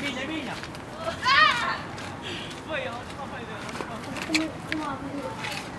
闭一下，闭一。哎！喂，你好，你好。怎么？